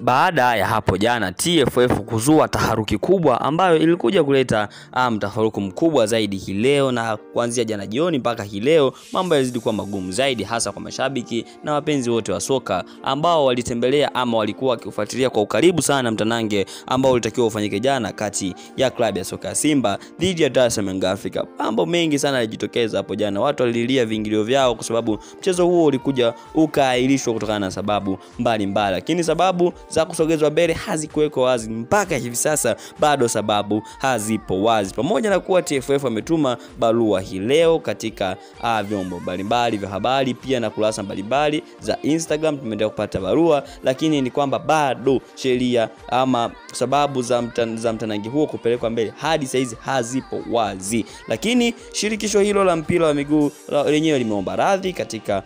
baada ya hapo jana TFF kuzua taharuki kubwa ambayo ilikuja kuleta mtafaruku um, mkubwa zaidi hii leo, na kuanzia jana jioni mpaka hii leo mambo yazidi kuwa magumu zaidi, hasa kwa mashabiki na wapenzi wote wa soka ambao walitembelea ama walikuwa wakifuatilia kwa ukaribu sana mtanange ambao ulitakiwa ufanyike jana kati ya klabu ya soka ya Simba dhidi ya Dar es Salaam Africa. Mambo mengi sana yalijitokeza hapo jana, watu walilia viingilio vyao kwa sababu mchezo huo ulikuja ukaahirishwa kutokana na sababu mbalimbali, lakini sababu za kusogezwa mbele hazikuwekwa wazi mpaka hivi sasa, bado sababu hazipo wazi, pamoja na kuwa TFF ametuma barua hii leo katika uh, vyombo mbalimbali vya habari pia na kurasa mbalimbali za Instagram. Tumeendelea kupata barua, lakini ni kwamba bado sheria ama sababu za, mtan, za mtanangi huo kupelekwa mbele hadi saizi hazipo wazi, lakini shirikisho hilo la mpira wa miguu lenyewe limeomba radhi katika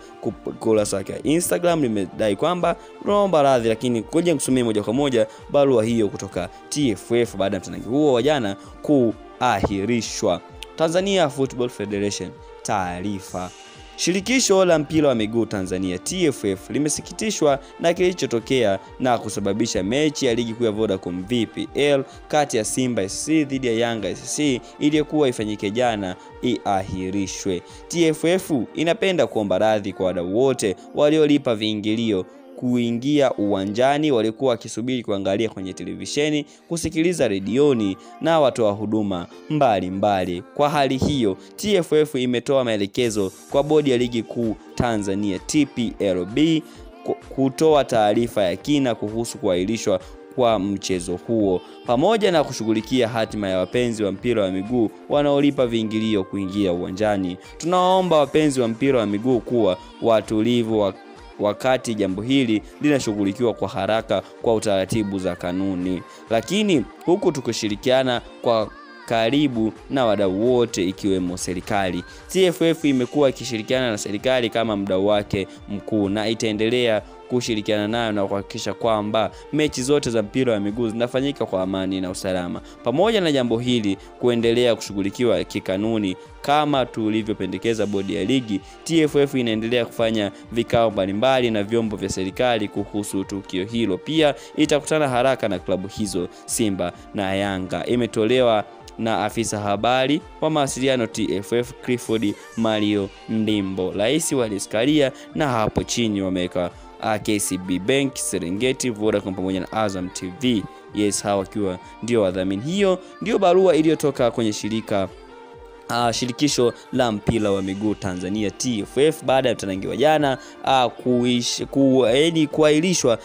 kurasa yake ya Instagram, limedai kwamba tunaomba radhi, lakini kuja nikusomee moja kwa moja barua hiyo kutoka TFF baada ya mtanangi huo wa jana kuahirishwa. Tanzania Football Federation, taarifa Shirikisho la mpira wa miguu Tanzania TFF limesikitishwa na kilichotokea na kusababisha mechi ya ligi kuu ya Vodacom VPL kati ya Simba SC dhidi ya Yanga SC iliyokuwa ifanyike jana iahirishwe. TFF inapenda kuomba radhi kwa wadau wote waliolipa viingilio kuingia uwanjani, walikuwa wakisubiri kuangalia kwenye televisheni, kusikiliza redioni na watoa huduma mbalimbali. Kwa hali hiyo, TFF imetoa maelekezo kwa bodi ya ligi kuu Tanzania TPLB kutoa taarifa ya kina kuhusu kuahirishwa kwa mchezo huo pamoja na kushughulikia hatima ya wapenzi wa mpira wa miguu wanaolipa viingilio kuingia uwanjani. Tunawaomba wapenzi wa mpira wa miguu kuwa watulivu wa wakati jambo hili linashughulikiwa kwa haraka kwa utaratibu za kanuni, lakini huku tukishirikiana kwa karibu na wadau wote ikiwemo serikali. TFF imekuwa ikishirikiana na serikali kama mdau wake mkuu na itaendelea kushirikiana nayo na kuhakikisha kwamba mechi zote za mpira wa miguu zinafanyika kwa amani na usalama. Pamoja na jambo hili kuendelea kushughulikiwa kikanuni kama tulivyopendekeza bodi ya ligi, TFF inaendelea kufanya vikao mbalimbali na vyombo vya serikali kuhusu tukio hilo. Pia itakutana haraka na klabu hizo Simba na Yanga. Imetolewa na afisa habari wa mawasiliano TFF Clifford Mario Ndimbo, rais wa Liskaria, na hapo chini wameweka KCB Bank, Serengeti, Vodacom pamoja na Azam TV. Yes, hawa wakiwa ndio wadhamini. Hiyo ndio barua iliyotoka kwenye shirika Uh, shirikisho la mpira wa miguu Tanzania TFF baada ya kutanangiwa jana uh, kuahirishwa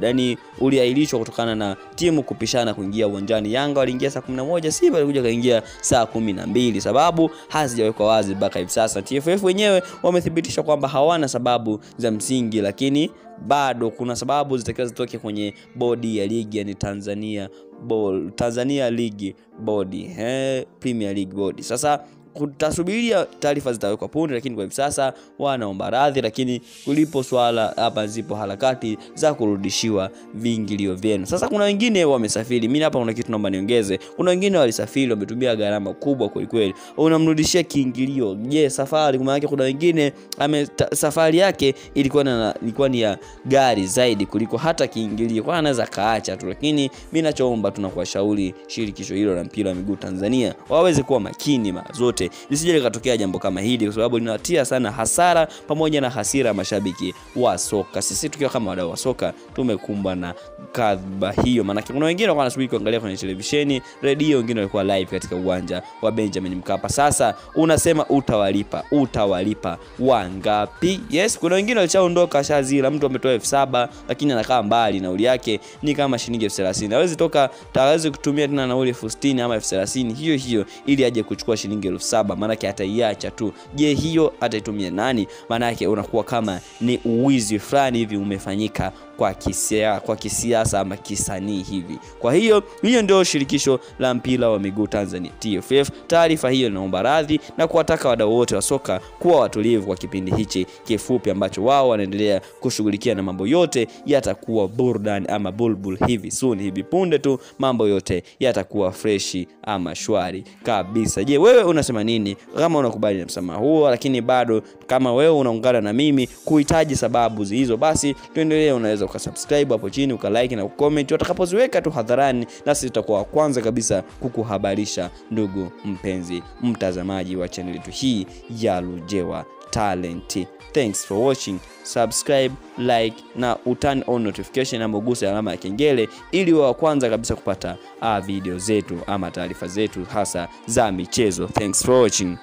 yani uliahirishwa kutokana na timu kupishana kuingia uwanjani. Yanga waliingia saa 11, Simba walikuja kaingia saa 12. Sababu hazijawekwa wazi mpaka hivi sasa. TFF wenyewe wamethibitisha kwamba hawana sababu za msingi, lakini bado kuna sababu zitakiwa zitoke kwenye bodi ya ligi yani Tanzania Ball, Tanzania League Board, eh, Premier League Board. Sasa tutasubiria taarifa zitawekwa punde, lakini kwa hivi sasa wanaomba radhi, lakini kulipo swala hapa, zipo harakati za kurudishiwa viingilio vyenu. Sasa kuna wengine wamesafiri, mimi hapa kuna kitu naomba niongeze. Kuna wengine walisafiri, wametumia gharama kubwa kweli kweli, unamrudishia kiingilio. Je, yes, safari maana kuna wengine ame safari yake ilikuwa na ilikuwa ni ya gari zaidi kuliko hata kiingilio, kwa anaweza kaacha tu, lakini mimi ninachoomba tunakuwashauri shirikisho hilo la mpira wa miguu Tanzania waweze kuwa makini mara zote lisije likatokea jambo kama hili, kwa sababu linatia sana hasara pamoja na hasira mashabiki wa soka. Sisi tukiwa kama wadau wa soka tumekumbwa na kadhiba hiyo, maanake kuna wengine walikuwa wanasubiri kuangalia kwenye televisheni, redio, wengine walikuwa live katika uwanja wa Benjamin Mkapa. Sasa unasema utawalipa, utawalipa wangapi? Yes, kuna wengine walishaondoka shazira, mtu ametoa elfu saba lakini anakaa mbali, nauli yake ni kama shilingi elfu thelathini hawezi toka, hawezi kutumia tena nauli elfu sitini ama elfu thelathini hiyo hiyo ili aje kuchukua shilingi elfu saba maanake ataiacha tu. Je, hiyo ataitumia nani? Maanake unakuwa kama ni uwizi fulani hivi umefanyika kwa kisia, kwa kisiasa ama kisanii hivi. Kwa hiyo hiyo ndio shirikisho la mpira wa miguu Tanzania TFF. Taarifa hiyo inaomba radhi na kuwataka wadau wote wa soka kuwa watulivu kwa kipindi hichi kifupi ambacho wao wanaendelea kushughulikia na mambo yote yatakuwa burdan ama bulbul hivi soon, hivi punde tu mambo yote yatakuwa freshi ama shwari kabisa. Je, wewe unasema nini? Kama unakubali na msamaha huo, lakini bado kama wewe unaungana na mimi kuhitaji sababu hizo, basi tuendelee, unaweza ukasubscribe hapo chini ukalike na kucomment watakapoziweka tu hadharani nasi tutakuwa wa kwanza kabisa kukuhabarisha ndugu mpenzi mtazamaji wa channel yetu hii ya lujewa talent. Thanks for watching. Subscribe like na uturn on notification ama uguse alama ya kengele ili wa kwanza kabisa kupata uh, video zetu ama taarifa zetu hasa za michezo. Thanks for watching